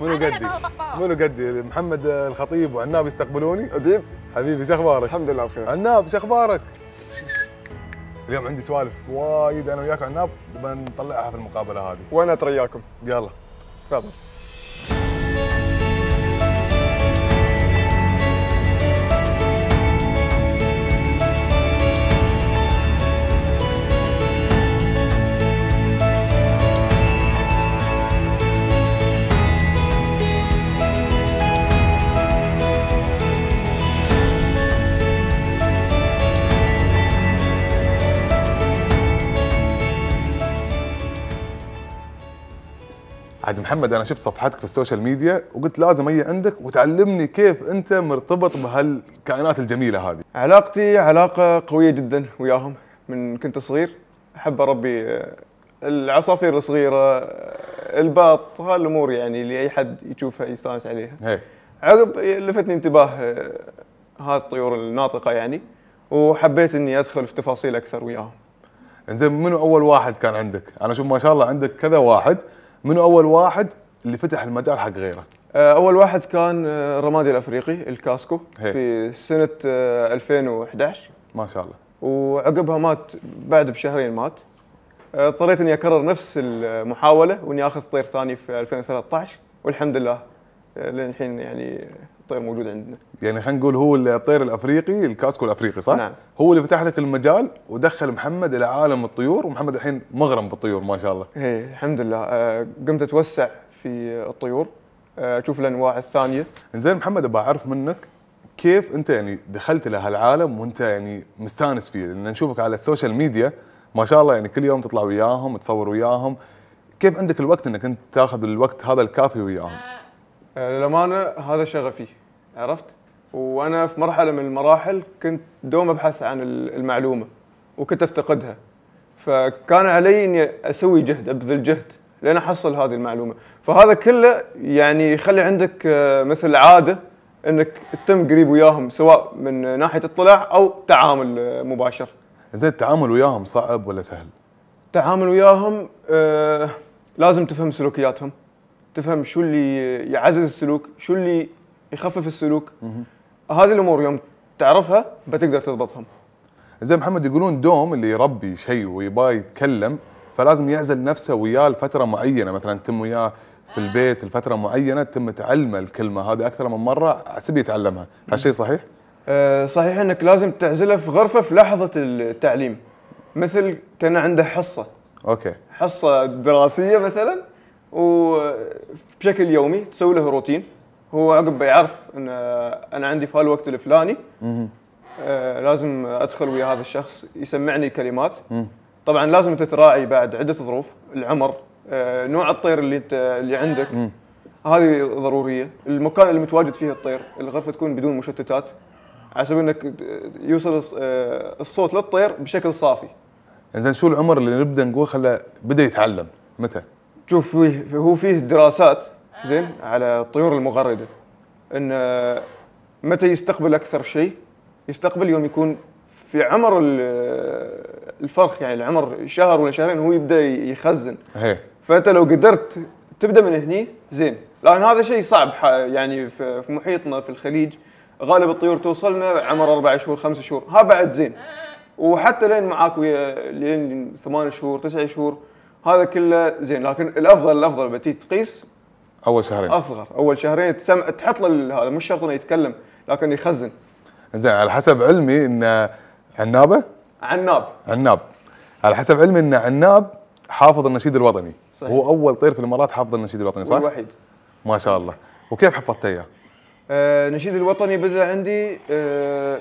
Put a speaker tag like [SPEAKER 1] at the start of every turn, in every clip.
[SPEAKER 1] منو قدي؟ منو قدي؟ محمد الخطيب وعناب يستقبلوني؟
[SPEAKER 2] اديب
[SPEAKER 1] حبيبي شو أخبارك؟
[SPEAKER 2] الحمد لله بخير
[SPEAKER 1] عناب شو أخبارك؟ اليوم عندي سوالف وايد أنا وياك عناب بنطلعها في المقابلة هذه
[SPEAKER 2] وأنا أترياكم
[SPEAKER 1] يلا
[SPEAKER 2] تفضل
[SPEAKER 1] عاد محمد أنا شفت صفحتك في ال social media وقلت لازم أجي عندك وتعلمني كيف أنت مرتبط بهالكائنات الجميلة هذه.
[SPEAKER 2] علاقتي علاقة قوية جدا وياهم من كنت صغير. أحب أربي آه، العصافير الصغيرة آه، الباط هالأمور يعني اللي أي حد يشوفها يستانس عليها.
[SPEAKER 1] هي.
[SPEAKER 2] عقب لفتني انتباه آه، هذه الطيور الناطقة يعني وحبيت إني أدخل في تفاصيل أكثر وياهم.
[SPEAKER 1] إنزين منو أول واحد كان عندك؟ أنا أشوف ما شاء الله عندك كذا واحد. منو أول واحد اللي فتح المجال حق غيره؟
[SPEAKER 2] آه، أول واحد كان آه، الرمادي الأفريقي الكاسكو
[SPEAKER 1] هي.
[SPEAKER 2] في سنة آه، 2011
[SPEAKER 1] ما شاء الله
[SPEAKER 2] وعقبها مات بعد بشهرين مات آه، اضطريت إني أكرر نفس المحاولة وإني آخذ طير ثاني في 2013 والحمد لله آه، للحين يعني الطير موجود عندنا.
[SPEAKER 1] يعني خلينا نقول هو الطير الأفريقي الكاسكو الأفريقي صح؟
[SPEAKER 2] نعم.
[SPEAKER 1] هو اللي فتح لك المجال ودخل محمد إلى عالم الطيور ومحمد الحين مغرم بالطيور ما شاء الله.
[SPEAKER 2] هي الحمد لله. آه، قمت أتوسع في الطيور. آه، أشوف الأنواع الثانية.
[SPEAKER 1] زين محمد أبغى أعرف منك كيف أنت يعني دخلت لهالعالم وأنت يعني مستانس فيه؟ لأن نشوفك على ال social media ما شاء الله يعني كل يوم تطلع وياهم تصور وياهم. كيف عندك الوقت إنك أنت تاخذ الوقت هذا الكافي وياهم؟
[SPEAKER 2] آه، للأمانة هذا شغفي عرفت؟ وأنا في مرحلة من المراحل كنت دوم أبحث عن ال- المعلومة وكنت أفتقدها. فكان علي إني أسوي جهد أبذل جهد لين أحصل هذه المعلومة. فهذا كله يعني يخلي عندك آه، مثل عادة إنك تتم قريب وياهم سواء من ناحية اطلاع أو تعامل آه، مباشر.
[SPEAKER 1] زين التعامل وياهم صعب ولا سهل؟
[SPEAKER 2] التعامل وياهم آه لازم تفهم سلوكياتهم. تفهم شو اللي يعزز السلوك شو اللي يخفف السلوك. هذه الأمور يوم تعرفها بتقدر تضبطهم.
[SPEAKER 1] زين محمد يقولون دوم اللي يربي شيء ويبغى يتكلم فلازم يعزل نفسه وياه لفترة معينة. مثلا تم وياه في البيت لفترة معينة تم تعلمه الكلمة هذه أكثر من مرة حسب يتعلمها. هالشيء صحيح؟
[SPEAKER 2] آه صحيح إنك لازم تعزله في غرفة في لحظة التعليم. مثل كان عنده حصة.
[SPEAKER 1] أوكي.
[SPEAKER 2] حصة دراسية مثلا؟ وبشكل يومي تسوي له روتين. هو عقب يعرف إن أنا عندي في هالوقت الفلاني آه لازم أدخل ويا هذا الشخص يسمعني كلمات. طبعا لازم تتراعي بعد عدة ظروف العمر آه نوع الطير اللي أنت اللي عندك. هذه ضرورية. المكان اللي متواجد فيه الطير الغرفة تكون بدون مشتتات على سبيل إنك يوصل آه، الصوت للطير بشكل صافي.
[SPEAKER 1] زين شو العمر اللي نبدأ نقول خله بدأ يتعلم؟ متى؟
[SPEAKER 2] شوف فيه هو فيه دراسات زين على الطيور المغردة. إن آه، متى يستقبل أكثر شيء؟ يستقبل يوم يكون في عمر ال- الفرخ يعني العمر شهر ولا شهرين هو يبدأ يخزن.
[SPEAKER 1] هي.
[SPEAKER 2] فأنت لو قدرت تبدأ من هني زين. لأن هذا شيء صعب ح- يعني في في محيطنا في الخليج. غالب الطيور توصلنا عمر أربع شهور خمس شهور. ها بعد زين. وحتى لين معاك ويا لين ثمان شهور تسع شهور هذا كله زين لكن الأفضل الأفضل بتي تقيس
[SPEAKER 1] أول شهرين.
[SPEAKER 2] أصغر. أول شهرين تسمع تحط له هذا مش شرط إنه يتكلم لكن يخزن.
[SPEAKER 1] زين على حسب علمي إن عنابة؟
[SPEAKER 2] عناب.
[SPEAKER 1] عناب. على حسب علمي إن عناب حافظ النشيد الوطني.
[SPEAKER 2] صحيح.
[SPEAKER 1] هو أول طير في الإمارات حافظ النشيد الوطني صح؟
[SPEAKER 2] والوحيد.
[SPEAKER 1] ما شاء الله. وكيف حفظته إياه؟
[SPEAKER 2] آه نشيد الوطني بدأ عندي آه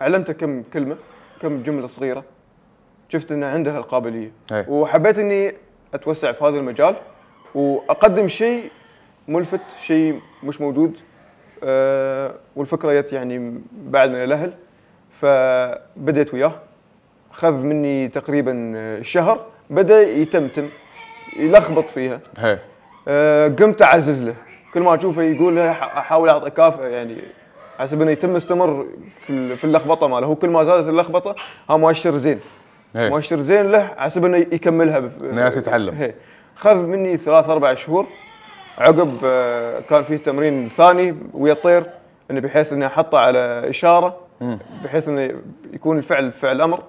[SPEAKER 2] علمته كم كلمة كم جملة صغيرة. شفت إنه عنده القابلية.
[SPEAKER 1] أي.
[SPEAKER 2] وحبيت إني أتوسع في هذا المجال وأقدم شيء ملفت شيء مش موجود. آه والفكرة جت يعني بعد من الأهل فبديت وياه. خذ مني تقريبا شهر بدأ يتمتم يلخبط فيها.
[SPEAKER 1] هي
[SPEAKER 2] آه، قمت أعزز له. كل ما أشوفه يقول أحاول أعطي اكافئه يعني حسب إنه يتم استمر في ال- في اللخبطة ماله. هو كل ما زادت اللخبطة ها مؤشر زين.
[SPEAKER 1] هي
[SPEAKER 2] مؤشر زين له حسب إنه يكملها بف...
[SPEAKER 1] الناس يتعلم.
[SPEAKER 2] هي خذ مني ثلاث أربع شهور عقب آه، كان فيه تمرين ثاني ويا الطير إنه بحيث انه أحطه على إشارة بحيث إنه يكون الفعل فعل أمر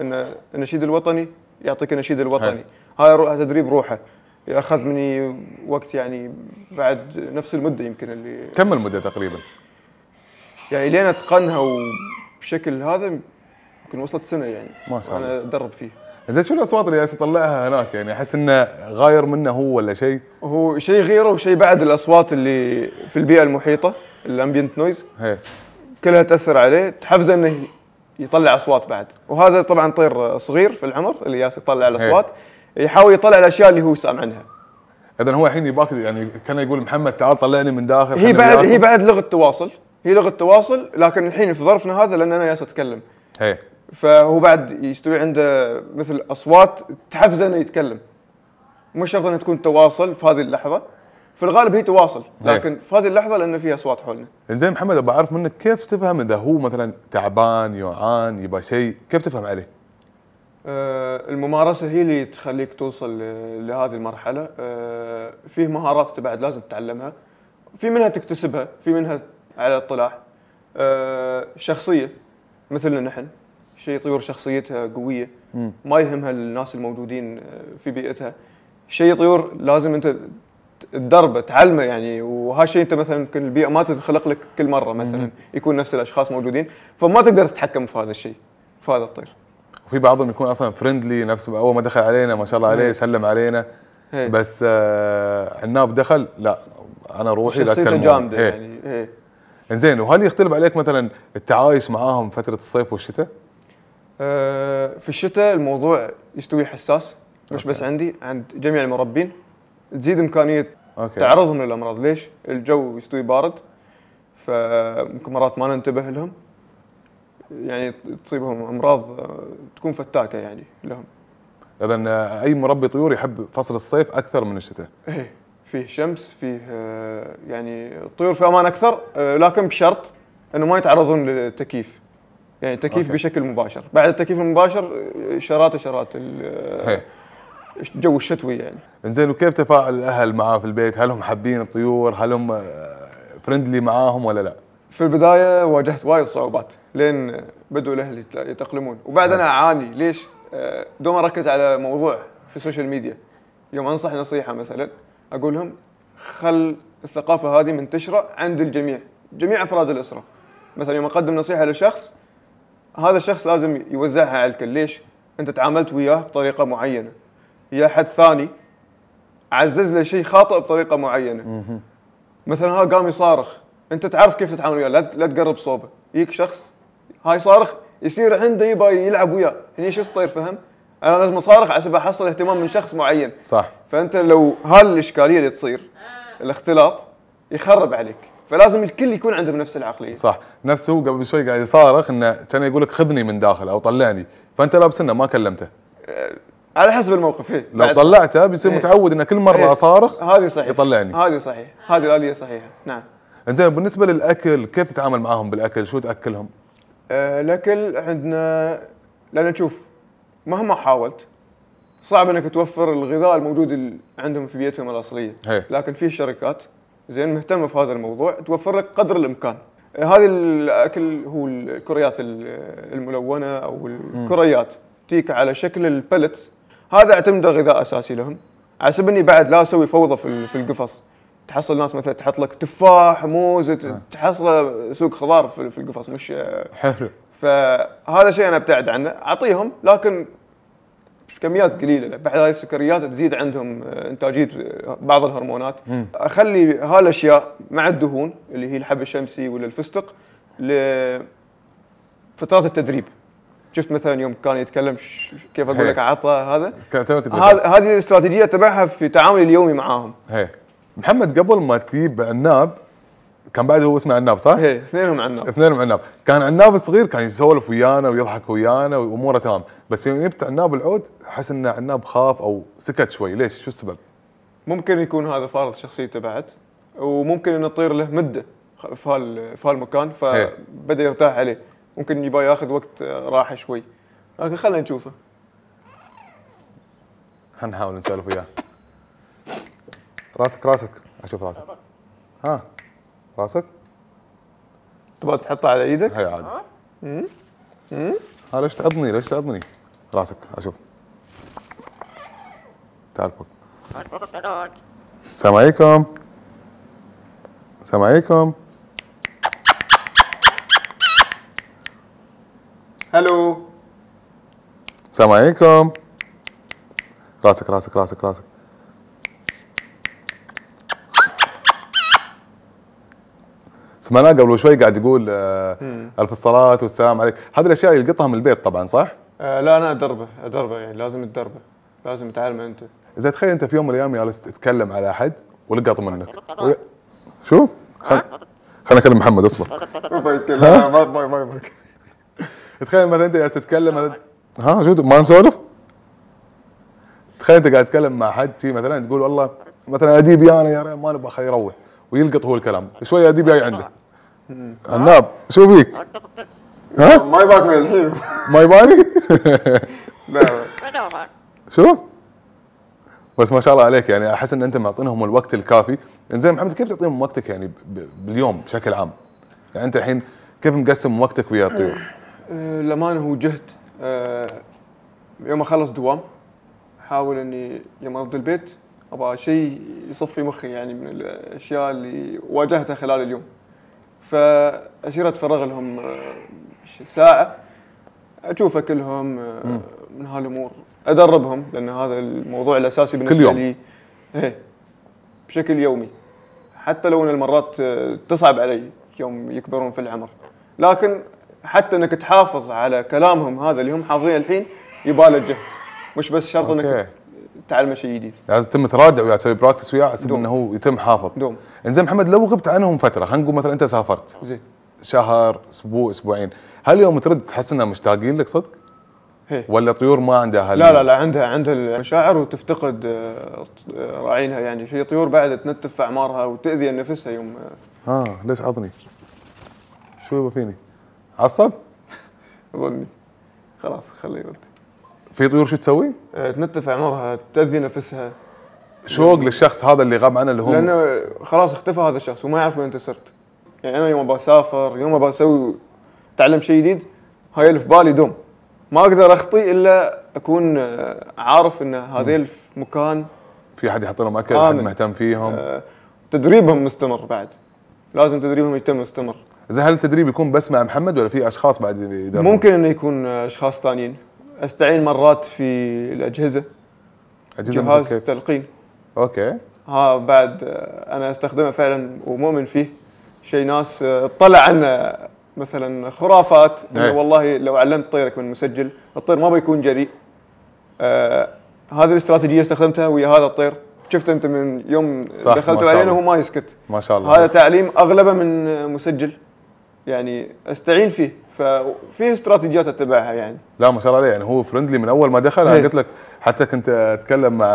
[SPEAKER 2] ان النشيد الوطني يعطيك النشيد الوطني. هاي رو- هذا تدريب روحه. أخذ مني وقت يعني بعد نفس المدة يمكن اللي
[SPEAKER 1] كم المدة تقريبا؟
[SPEAKER 2] يعني لين أتقنها وبشكل هذا يمكن وصلت سنة يعني.
[SPEAKER 1] ما شاء الله.
[SPEAKER 2] أنا أدرب فيه.
[SPEAKER 1] زين شو الأصوات اللي جالس يطلعها هناك يعني أحس إنه غاير منه هو ولا شيء؟
[SPEAKER 2] هو شيء غيره وشيء بعد الأصوات اللي في البيئة المحيطة ال ambient noise
[SPEAKER 1] هي.
[SPEAKER 2] كلها تأثر عليه. تحفزه إنه يطلع أصوات بعد. وهذا طبعا طير صغير في العمر اللي جالس يطلع الأصوات. يحاول يطلع الأشياء اللي هو سامع عنها.
[SPEAKER 1] اذا هو الحين يباك يعني كان يقول محمد تعال طلعني من داخل
[SPEAKER 2] هي بعد. هي بعد لغة تواصل. هي لغة تواصل لكن الحين في ظرفنا هذا لأن أنا جالس أتكلم.
[SPEAKER 1] هي.
[SPEAKER 2] فهو بعد يستوي عنده مثل أصوات تحفزه إنه يتكلم. مش شرط إنها تكون تواصل في هذه اللحظة. في الغالب هي تواصل لكن في هذه اللحظة لأن في أصوات حولنا.
[SPEAKER 1] زين محمد ابى أعرف منك كيف تفهم إذا هو مثلا تعبان يوعان يبى شيء كيف تفهم عليه؟
[SPEAKER 2] آه، الممارسة هي اللي تخليك توصل لهذه المرحلة. آه، فيه مهارات بعد لازم تتعلمها. في منها تكتسبها في منها على اطلاع آه، شخصية مثلنا نحن. شيء طيور شخصيتها قوية ما يهمها الناس الموجودين آه، في بيئتها شيء طيور لازم أنت تدربه تعلمه يعني وهالشيء أنت مثلا يمكن البيئه ما تنخلق لك كل مرة مثلا يكون نفس الأشخاص موجودين فما تقدر تتحكم في هذا الشيء في هذا الطير
[SPEAKER 1] وفي بعضهم يكون أصلا فريندلي نفس اول ما دخل علينا ما شاء الله عليه
[SPEAKER 2] هي.
[SPEAKER 1] سلم علينا
[SPEAKER 2] هي.
[SPEAKER 1] بس آه عناب دخل لا أنا روحي لا
[SPEAKER 2] شخصيته. جامدة
[SPEAKER 1] هي.
[SPEAKER 2] يعني إيه.
[SPEAKER 1] زين وهل يختلف عليك مثلا التعايش معاهم فترة الصيف والشتاء؟
[SPEAKER 2] آه، في الشتاء الموضوع يستوي حساس مش
[SPEAKER 1] okay.
[SPEAKER 2] بس عندي عند جميع المربين. تزيد إمكانية
[SPEAKER 1] okay.
[SPEAKER 2] تعرضهم للأمراض. ليش؟ الجو يستوي بارد فممكن مرات ما ننتبه لهم. يعني تصيبهم أمراض آه، تكون فتاكة يعني لهم.
[SPEAKER 1] اذا آه، أي مربي طيور يحب فصل الصيف أكثر من الشتاء.
[SPEAKER 2] إيه فيه شمس فيه يعني الطيور في أمان أكثر لكن بشرط إنه ما يتعرضون للتكييف يعني التكييف
[SPEAKER 1] okay.
[SPEAKER 2] بشكل مباشر بعد التكييف المباشر شرات شرات. الجو الشتوي يعني
[SPEAKER 1] زين وكيف تفاعل الأهل معاه في البيت؟ هل هم حابين الطيور؟ هل هم friendly معاهم ولا لا؟
[SPEAKER 2] في البداية واجهت وايد صعوبات لين بدوا الأهل يت- يتاقلمون وبعد أنا أعاني ليش؟ آه، دوم أركز على موضوع في ال social media يوم أنصح نصيحة مثلا أقول لهم خل الثقافة هذه منتشرة عند الجميع جميع أفراد الأسرة مثلا يوم أقدم نصيحة لشخص هذا الشخص لازم يوزعها على الكل. ليش؟ أنت تعاملت وياه بطريقة معينة. يا حد ثاني عزز له شيء خاطئ بطريقة معينة. مثلا ها قام يصارخ. أنت تعرف كيف تتعامل وياه. لا, لا تقرب صوبه. يجيك شخص هاي صارخ يصير عنده يبغى يلعب وياه. هني شو الطير فهم؟ أنا لازم أصارخ عشان أحصل اهتمام من شخص معين.
[SPEAKER 1] صح.
[SPEAKER 2] فأنت لو هالإشكالية اللي تصير الاختلاط يخرب عليك. فلازم الكل يكون عندهم نفس العقلية.
[SPEAKER 1] صح. نفسه هو قبل شوي قاعد يصارخ إنه كان يقول لك خذني من داخل أو طلعني. فأنت لابس انه ما كلمته.
[SPEAKER 2] على حسب الموقف هي
[SPEAKER 1] لو طلعته بيصير
[SPEAKER 2] إيه.
[SPEAKER 1] متعود إنه كل مرة
[SPEAKER 2] إيه.
[SPEAKER 1] أصارخ
[SPEAKER 2] هذه صحيح.
[SPEAKER 1] يطلعني.
[SPEAKER 2] هذه صحيح. هذه الآلية صحيحة. نعم.
[SPEAKER 1] زين بالنسبة للأكل كيف تتعامل معاهم بالأكل؟ شو تأكلهم؟
[SPEAKER 2] آه، الأكل عندنا لأن نشوف مهما حاولت صعب إنك توفر الغذاء الموجود ال- عندهم في بيئتهم الأصلية.
[SPEAKER 1] هي.
[SPEAKER 2] لكن في شركات زين مهتمه في هذا الموضوع توفر لك قدر الإمكان. هذه الأكل هو الكريات ال- الملونة أو الكريات تيك على شكل البلتس هذا اعتمد غذاء أساسي لهم. على سبيل اني بعد لا أسوي فوضى في في القفص. تحصل ناس مثلا تحط لك تفاح موز تحصل سوق خضار في القفص مش
[SPEAKER 1] حلو.
[SPEAKER 2] فهذا شيء أنا أبتعد عنه. أعطيهم لكن كميات قليلة. بعد هاي السكريات تزيد عندهم آه، إنتاجية آه، بعض الهرمونات. أخلي هالأشياء مع الدهون اللي هي الحب الشمسي ولا الفستق لفترات التدريب. شفت مثلا يوم كان يتكلم كيف
[SPEAKER 1] أقول.
[SPEAKER 2] لك عطى هذا؟ هذه الاستراتيجية اتبعها في تعاملي اليومي معاهم.
[SPEAKER 1] هي. محمد قبل ما تجيب عناب كان بعد هو اسمه عناب صح؟
[SPEAKER 2] هي اثنينهم عنا
[SPEAKER 1] اثنينهم عناب كان عناب الصغير كان يسولف ويانا ويضحك ويانا وأموره تمام. بس يوم جبت عناب العود أحس إن عناب خاف أو سكت شوي. ليش؟ شو السبب؟
[SPEAKER 2] ممكن يكون هذا فارض شخصيته بعد وممكن إنه الطير له مده في هال في هالمكان
[SPEAKER 1] إيه.
[SPEAKER 2] فبدا يرتاح عليه. ممكن يبغى ياخذ وقت راحة شوي. لكن خلينا نشوفه.
[SPEAKER 1] هنحاول نسولف وياه. راسك راسك. أشوف راسك. ها. راسك.
[SPEAKER 2] تبغى تحطه على إيدك؟
[SPEAKER 1] هي عادي. ها ليش تعضني ليش تعضني راسك أشوف. تعال فوق. السلام عليكم السلام عليكم
[SPEAKER 2] هلو.
[SPEAKER 1] السلام عليكم راسك راسك راسك راسك. سمعناه قبل شوي قاعد يقول آه، الف الصلاه والسلام عليك. هذه الأشياء يلقطها من البيت طبعا صح؟
[SPEAKER 2] آه لا أنا أدربه أدربه يعني لازم تدربه لازم تعلمه أنت.
[SPEAKER 1] إذا تخيل أنت في يوم من الأيام جالس تتكلم على أحد ولقط منك. وي- شو؟ خل... خلينا نكلم محمد اصبر. تخيل مثلا أنت قاعد تتكلم ها شو ما نسولف؟ تخيل أنت قاعد تتكلم مع حد شي مثلا تقول والله مثلا اديبي أنا يا ريال ما نبغى خليه يروح ويلقط هو الكلام. شوي أديب جاي عنده. عناب شو فيك؟ ها؟
[SPEAKER 2] ما يباك من الحين
[SPEAKER 1] ما يباني؟
[SPEAKER 2] لا
[SPEAKER 1] شو؟ بس ما شاء الله عليك يعني أحس إن أنت معطينهم الوقت الكافي زين محمد كيف تعطيهم وقتك يعني باليوم بشكل عام؟ يعني أنت الحين كيف مقسم وقتك ويا الطيور؟
[SPEAKER 2] آه، الأمانة هو جهد آه، يوم أخلص دوام أحاول إني يوم أرد البيت أبغى شيء يصفي مخي يعني من الأشياء اللي واجهتها خلال اليوم فأصير أتفرغ لهم آه، ساعة أشوف أكلهم آه، من هالأمور. أدربهم لأن هذا الموضوع الأساسي بالنسبة
[SPEAKER 1] يوم.
[SPEAKER 2] لي. إيه بشكل يومي. حتى لو أن المرات آه، تصعب علي يوم يكبرون في العمر. لكن حتى أنك تحافظ على كلامهم هذا اللي هم حافظينه الحين يباله جهد. مش بس شرط
[SPEAKER 1] okay.
[SPEAKER 2] انك تعلمه شيء جديد
[SPEAKER 1] يعني تتم تراجع وياه تسوي practice وياه حسب. إنه هو يتم حافظ
[SPEAKER 2] دوم
[SPEAKER 1] إنزين محمد لو غبت عنهم فترة خلينا نقول مثلا أنت سافرت
[SPEAKER 2] زين
[SPEAKER 1] شهر أسبوع أسبوعين هل يوم ترد تحس إنهم مشتاقين لك صدق؟
[SPEAKER 2] هي
[SPEAKER 1] ولا طيور ما عندها هال
[SPEAKER 2] لا لا لا عندها عندها المشاعر وتفتقد آه، آه، راعينها يعني شيء طيور بعد تنتف في أعمارها وتأذي نفسها يوم آه،
[SPEAKER 1] ها ليش عضني؟ شو يبغى فيني؟ عصب؟
[SPEAKER 2] ظني خلاص خليه يرد
[SPEAKER 1] في طيور شو تسوي؟
[SPEAKER 2] آه، تنتف اعمارها تأذي نفسها.
[SPEAKER 1] شوق للشخص هذا اللي غاب عنه اللي هو؟
[SPEAKER 2] لأنه خلاص اختفى هذا الشخص وما يعرف وين انت صرت. يعني أنا يوم أبغى أسافر يوم أبغى أسوي أتعلم شيء جديد هاي اللي في بالي دوم ما أقدر أخطي إلا أكون آه، عارف إن هذيل في مكان
[SPEAKER 1] في حد يحط لهم اكل
[SPEAKER 2] آمن.
[SPEAKER 1] حد مهتم فيهم؟
[SPEAKER 2] آه، تدريبهم مستمر بعد. لازم تدريبهم يتم مستمر.
[SPEAKER 1] زين هل التدريب يكون بس مع محمد ولا في أشخاص بعد يدربون؟
[SPEAKER 2] ممكن إنه يكون آه، أشخاص ثانيين. أستعين مرات في الأجهزة
[SPEAKER 1] أجهزة
[SPEAKER 2] جهاز
[SPEAKER 1] كيف؟
[SPEAKER 2] تلقين.
[SPEAKER 1] أوكي.
[SPEAKER 2] ها بعد آه، أنا أستخدمه فعلا ومؤمن فيه. شيء ناس آه، اطلع عنه مثلا خرافات إنه
[SPEAKER 1] إيه.
[SPEAKER 2] والله لو علمت طيرك من مسجل الطير ما بيكون جريء. آه هذه الاستراتيجية استخدمتها ويا هذا الطير. شفت أنت من يوم علينا
[SPEAKER 1] الله.
[SPEAKER 2] وهو ما يسكت.
[SPEAKER 1] ما شاء الله.
[SPEAKER 2] هذا تعليم أغلبه من مسجل. يعني أستعين فيه. ففي استراتيجيات اتبعها يعني.
[SPEAKER 1] لا ما شاء الله عليه. يعني هو فرندلي من أول ما دخل. أنا
[SPEAKER 2] إيه.
[SPEAKER 1] قلت لك حتى كنت أتكلم مع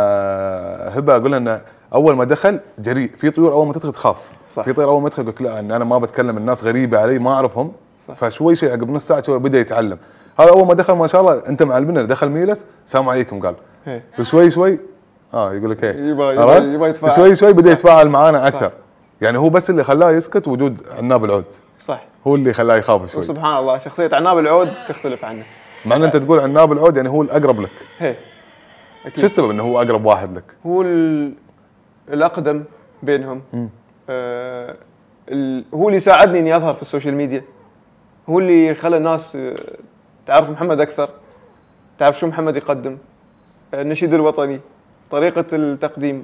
[SPEAKER 1] هبة أقول لها إنه أول ما دخل جريء. في طيور أول ما تدخل تخاف.
[SPEAKER 2] صح.
[SPEAKER 1] في طير أول ما تدخل يقول لك لا أنا ما بتكلم الناس غريبة علي ما أعرفهم.
[SPEAKER 2] صح.
[SPEAKER 1] فشوي شوي عقب نص ساعة شوي بدأ يتعلم. هذا أول ما دخل ما شاء الله أنت معلمنا دخل ميلس السلام عليكم قال.
[SPEAKER 2] إيه.
[SPEAKER 1] وشوي شوي آه يقول لك إيه
[SPEAKER 2] يبغى- يبغى- يتفاعل.
[SPEAKER 1] شوي شوي بدأ
[SPEAKER 2] صح.
[SPEAKER 1] يتفاعل معانا أكثر. يعني هو بس اللي خلاه يسكت وجود عناب العود.
[SPEAKER 2] صح.
[SPEAKER 1] هو اللي خلاه يخاف شوي.
[SPEAKER 2] وسبحان الله شخصية عناب العود تختلف عنه.
[SPEAKER 1] مع ان أنت تقول عناب العود يعني هو الأقرب لك.
[SPEAKER 2] هي
[SPEAKER 1] شو
[SPEAKER 2] أكيد.
[SPEAKER 1] السبب إنه هو أقرب واحد لك؟
[SPEAKER 2] هو ال- الأقدم بينهم. آه هو اللي ساعدني إني أظهر في ال social media. هو اللي خلى الناس آه، تعرف محمد أكثر تعرف شو محمد يقدم آه، النشيد الوطني طريقة التقديم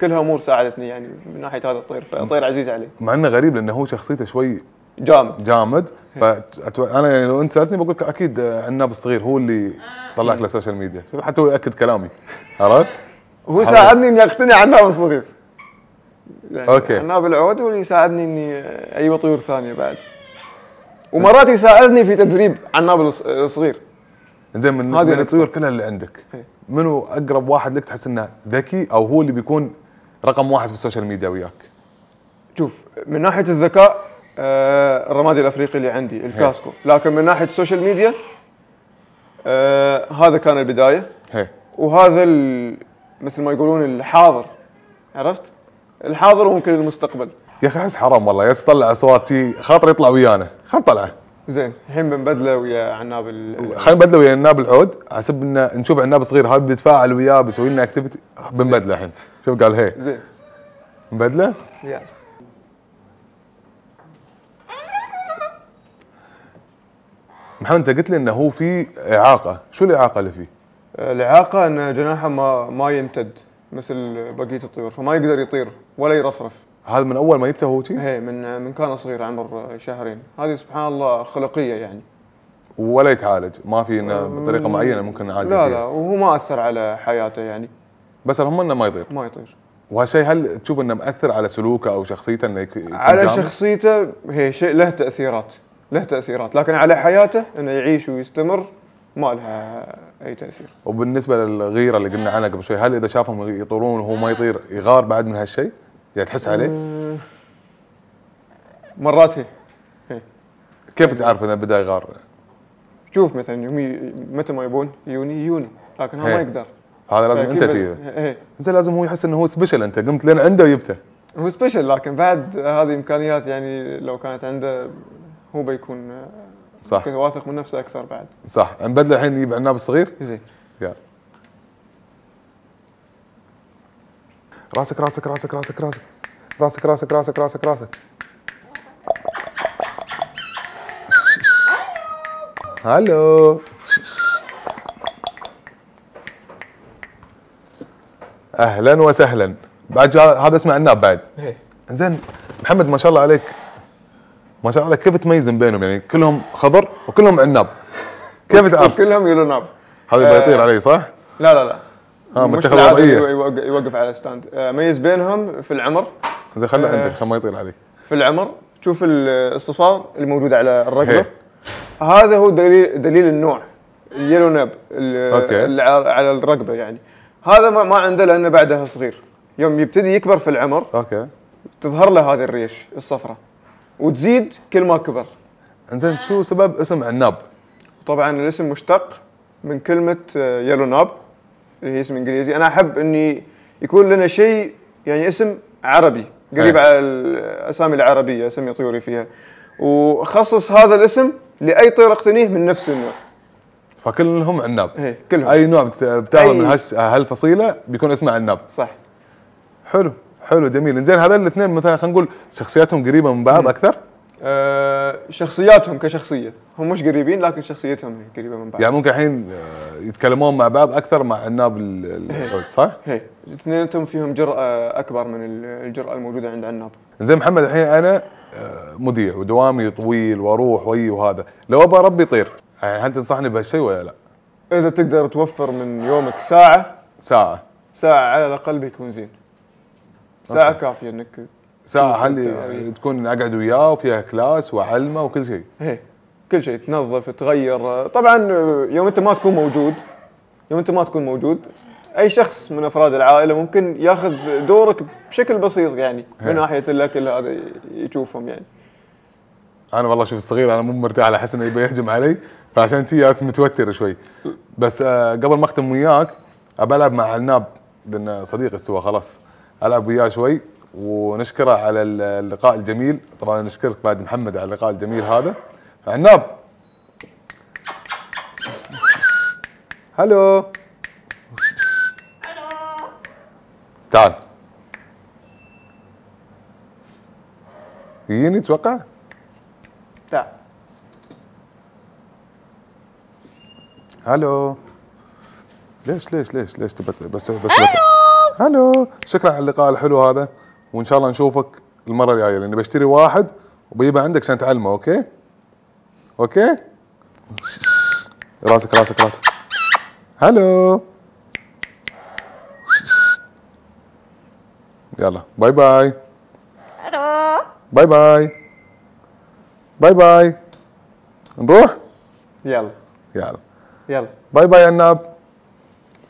[SPEAKER 2] كلها أمور ساعدتني يعني من ناحية هذا الطير فطير عزيز علي.
[SPEAKER 1] مع إنه غريب لأنه هو شخصيته شوي
[SPEAKER 2] جامد
[SPEAKER 1] جامد فانا يعني لو أنت سألتني بقول لك أكيد عناب الصغير هو اللي طلعك لل social media حتى هو يأكد كلامي عرفت؟
[SPEAKER 2] هو. ساعدني إني أقتنع عناب الصغير يعني
[SPEAKER 1] okay.
[SPEAKER 2] عناب العود هو اللي يساعدني إني آه، أيوه طيور ثانية بعد ومرات يساعدني في تدريب عناب الص- الصغير
[SPEAKER 1] زين من,
[SPEAKER 2] هذه
[SPEAKER 1] من. الطيور كلها اللي عندك
[SPEAKER 2] إيه.
[SPEAKER 1] منو أقرب واحد لك تحس إنه ذكي أو هو اللي بيكون رقم واحد في ال social media وياك؟
[SPEAKER 2] شوف من ناحية الذكاء آه الرمادي الأفريقي اللي عندي الكاسكو. لكن من ناحية ال social media آه هذا كان البداية.
[SPEAKER 1] هي.
[SPEAKER 2] وهذا مثل ما يقولون الحاضر عرفت؟ الحاضر وممكن المستقبل.
[SPEAKER 1] يا أخي أحس حرام والله يا طلع اصوات شي خاطر يطلع ويانا. خل نطلعه
[SPEAKER 2] زين الحين بنبدله ويا عناب ال-
[SPEAKER 1] خلينا نبدله ويا عناب العود. حسب ان نشوف عناب صغير هل بيتفاعل وياه بيسوي لنا activity بنبدله الحين. شوف قال هي.
[SPEAKER 2] زين.
[SPEAKER 1] نبدله؟
[SPEAKER 2] يلا.
[SPEAKER 1] محمد انت قلت لي إنه هو في إعاقة. شو الإعاقة اللي فيه؟
[SPEAKER 2] الإعاقة إن جناحه ما ما يمتد مثل بقية الطيور فما يقدر يطير ولا يرفرف.
[SPEAKER 1] هذا من أول ما جبته هو شي؟
[SPEAKER 2] هي من من كان صغير عمر شهرين. هذه سبحان الله خلقية يعني.
[SPEAKER 1] ولا يتعالج. ما في إنه بطريقة معينة ممكن نعالج
[SPEAKER 2] لا لا وهو ما أثر على حياته يعني.
[SPEAKER 1] بس هم إنه ما يطير.
[SPEAKER 2] ما يطير.
[SPEAKER 1] وهالشيء هل تشوف إنه مأثر على سلوكه أو شخصيته إنه يكون
[SPEAKER 2] على
[SPEAKER 1] جامد؟
[SPEAKER 2] شخصيته هي شيء له تأثيرات. له تأثيرات لكن على حياته إنه يعيش ويستمر ما لها أي تأثير
[SPEAKER 1] وبالنسبة للغيرة اللي قلنا عنها قبل شوي هل إذا شافهم يطيرون وهو ما يطير يغار بعد من هالشيء؟ يعني تحس عليه؟
[SPEAKER 2] مرات هي هي
[SPEAKER 1] كيف تعرف إنه بدأ يغار؟
[SPEAKER 2] شوف مثلا يوم ي- متى ما يبون يوني يوني لكن هو. ما يقدر
[SPEAKER 1] هذا لازم
[SPEAKER 2] أنت
[SPEAKER 1] تجيبه زين لازم هو يحس إنه هو سبيشل أنت قمت لين عنده وجبته
[SPEAKER 2] هو سبيشل لكن بعد هذه إمكانيات يعني لو كانت عنده هو بيكون آه،
[SPEAKER 1] صح.
[SPEAKER 2] ممكن واثق من نفسه أكثر بعد.
[SPEAKER 1] صح. نبدله الحين نجيب عناب الصغير؟
[SPEAKER 2] زين.
[SPEAKER 1] يلا. راسك راسك راسك راسك راسك. راسك راسك راسك راسك راسك. هلو. أهلا وسهلا. بعد هذا اسمه عناب بعد.
[SPEAKER 2] هي
[SPEAKER 1] زين محمد ما شاء الله عليك. ما شاء الله كيف تميزن بينهم؟ يعني كلهم خضر وكلهم عناب كيف تعرف؟
[SPEAKER 2] كلهم يلو ناب
[SPEAKER 1] هذا يبغى يطير علي صح؟
[SPEAKER 2] لا لا لا.
[SPEAKER 1] آه، متخذ وضعية.
[SPEAKER 2] يوقف, على stand آه، ميز بينهم في العمر.
[SPEAKER 1] زين خله
[SPEAKER 2] آه.
[SPEAKER 1] عندك عشان ما يطير عليك.
[SPEAKER 2] في العمر. تشوف ال- الصفار الموجود على الرقبه. هذا هو دليل دليل النوع. ال
[SPEAKER 1] yellow nape.
[SPEAKER 2] اللي على الرقبة يعني. هذا ما, عنده لأنه بعده صغير. يوم يبتدي يكبر في العمر
[SPEAKER 1] okay.
[SPEAKER 2] تظهر له هذه الريش الصفراء وتزيد كل ما كبر.
[SPEAKER 1] انزين شو سبب اسم عناب؟
[SPEAKER 2] طبعا الاسم مشتق من كلمة يلو ناب اللي هي اسم إنجليزي. أنا أحب إني يكون لنا شيء يعني اسم عربي قريب
[SPEAKER 1] أي.
[SPEAKER 2] على الأسامي العربية اسمي طيوري فيها. وخصص هذا الاسم لأي طير أقتنيه من نفس النوع.
[SPEAKER 1] فكلهم عناب
[SPEAKER 2] هي كلهم.
[SPEAKER 1] أي نوع بت- بتاخذ من هالفصيلة بيكون اسمه عناب
[SPEAKER 2] صح.
[SPEAKER 1] حلو. حلو جميل. إنزين هذول الاثنين مثلا خلينا نقول شخصياتهم قريبة من بعض أكثر؟
[SPEAKER 2] أه شخصياتهم كشخصية. هم مش قريبين لكن شخصيتهم قريبة من بعض.
[SPEAKER 1] يعني ممكن الحين آه، يتكلمون مع بعض أكثر مع عناب ال- ال- العود صح؟
[SPEAKER 2] هي. اثنيناتهم فيهم جرأة أكبر من ال- الجرأة الموجودة عند عناب
[SPEAKER 1] زين محمد الحين أنا آه، مذيع ودوامي طويل وأروح وي وهذا. لو أبغى أربي طير يعني هل تنصحني بهالشيء ولا لا؟
[SPEAKER 2] إذا تقدر توفر من يومك ساعة
[SPEAKER 1] ساعة.
[SPEAKER 2] ساعة على الأقل بيكون زين. ساعة كافية إنك
[SPEAKER 1] ساعة
[SPEAKER 2] شوف
[SPEAKER 1] هل
[SPEAKER 2] أنت-
[SPEAKER 1] تكون اقعد وياه وفيها كلاس واعلمه وكل شيء.
[SPEAKER 2] هي كل شيء تنظف تغير. طبعا يوم أنت ما تكون موجود يوم أنت ما تكون موجود أي شخص من أفراد العائلة ممكن ياخذ دورك بشكل بسيط يعني
[SPEAKER 1] هي.
[SPEAKER 2] من ناحية الأكل هذا يشوفهم يعني.
[SPEAKER 1] أنا والله شوف الصغير أنا مو مرتاح احس إنه يبي يهجم علي فعشان شي جالس متوتر شوي. بس آه قبل ما أختم وياك أبى ألعب مع عناب لأن صديقي استوى خلاص. ألعب وياه شوي ونشكره على اللقاء الجميل. طبعا نشكرك بعد محمد على اللقاء الجميل هذا. عناب. هلو. تعال. يجيني تتوقع؟
[SPEAKER 2] تعال.
[SPEAKER 1] hello. ليش ليش ليش ليش تبت بس بس hello hello. شكرا على اللقاء الحلو هذا وإن شاء الله نشوفك المرة الجاية لأني بشتري واحد وبجيبه عندك عشان تعلمه okay؟ okay؟ راسك راسك راسك. hello. يلا bye bye. bye bye. باي باي. نروح؟
[SPEAKER 2] يلا.
[SPEAKER 1] يلا.
[SPEAKER 2] يلا.
[SPEAKER 1] باي باي عناب.